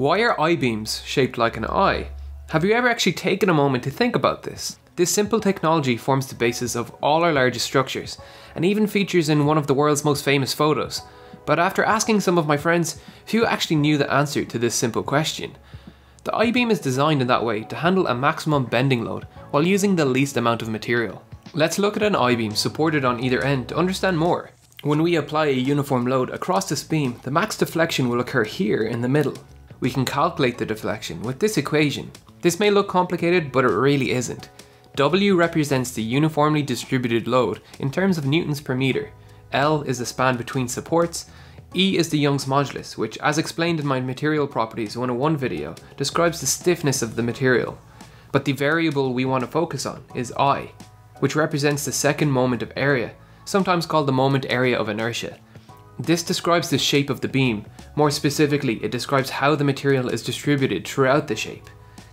Why are I-beams shaped like an I? Have you ever actually taken a moment to think about this? This simple technology forms the basis of all our largest structures, and even features in one of the world's most famous photos. But after asking some of my friends, few actually knew the answer to this simple question. The I-beam is designed in that way to handle a maximum bending load while using the least amount of material. Let's look at an I-beam supported on either end to understand more. When we apply a uniform load across this beam, the max deflection will occur here in the middle. We can calculate the deflection with this equation. This may look complicated, but it really isn't. W represents the uniformly distributed load in terms of newtons per meter. L is the span between supports. E is the Young's modulus, which as explained in my material properties 101 video, describes the stiffness of the material. But the variable we want to focus on is I, which represents the second moment of area, sometimes called the moment area of inertia. This describes the shape of the beam, more specifically it describes how the material is distributed throughout the shape.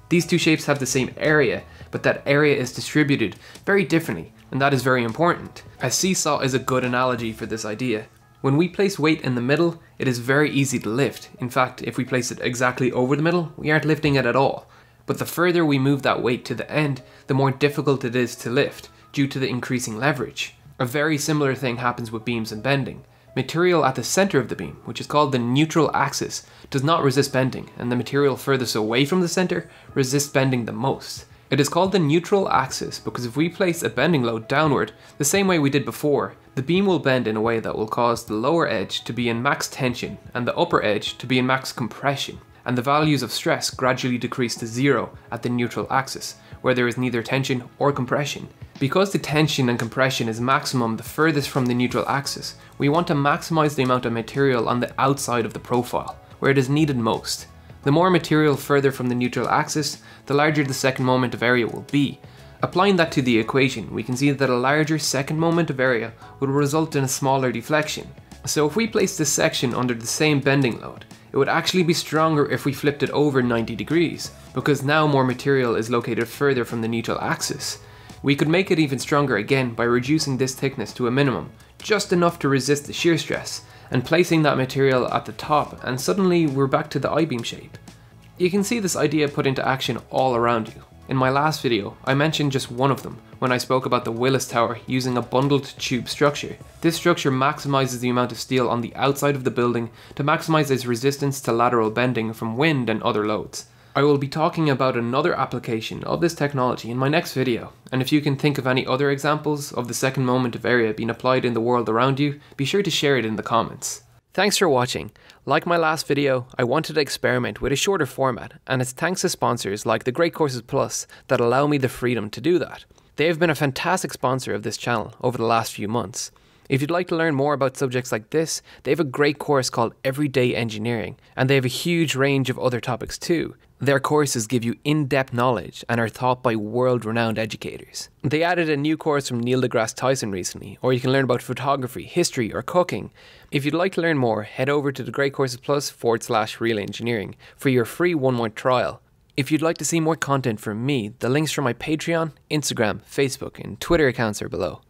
These two shapes have the same area, but that area is distributed very differently, and that is very important. A seesaw is a good analogy for this idea. When we place weight in the middle, it is very easy to lift. In fact, if we place it exactly over the middle, we aren't lifting it at all. But the further we move that weight to the end, the more difficult it is to lift, due to the increasing leverage. A very similar thing happens with beams and bending. Material at the center of the beam, which is called the neutral axis, does not resist bending, and the material furthest away from the center resists bending the most. It is called the neutral axis because if we place a bending load downward, the same way we did before, the beam will bend in a way that will cause the lower edge to be in max tension and the upper edge to be in max compression, and the values of stress gradually decrease to zero at the neutral axis, where there is neither tension or compression. Because the tension and compression is maximum the furthest from the neutral axis, we want to maximize the amount of material on the outside of the profile, where it is needed most. The more material further from the neutral axis, the larger the second moment of area will be. Applying that to the equation, we can see that a larger second moment of area would result in a smaller deflection. So if we place this section under the same bending load, it would actually be stronger if we flipped it over 90 degrees, because now more material is located further from the neutral axis. We could make it even stronger again by reducing this thickness to a minimum, just enough to resist the shear stress, and placing that material at the top and suddenly we're back to the I-beam shape. You can see this idea put into action all around you. In my last video, I mentioned just one of them when I spoke about the Willis Tower using a bundled tube structure. This structure maximizes the amount of steel on the outside of the building to maximize its resistance to lateral bending from wind and other loads. I will be talking about another application of this technology in my next video, and if you can think of any other examples of the second moment of area being applied in the world around you, be sure to share it in the comments. Thanks for watching. Like my last video, I wanted to experiment with a shorter format, and it's thanks to sponsors like the Great Courses Plus that allow me the freedom to do that. They have been a fantastic sponsor of this channel over the last few months. If you'd like to learn more about subjects like this, they have a great course called Everyday Engineering, and they have a huge range of other topics too. Their courses give you in depth knowledge and are taught by world renowned educators. They added a new course from Neil deGrasse Tyson recently, or you can learn about photography, history, or cooking. If you'd like to learn more, head over to the Great Courses Plus forward slash real engineering for your free one month trial. If you'd like to see more content from me, the links for my Patreon, Instagram, Facebook, and Twitter accounts are below.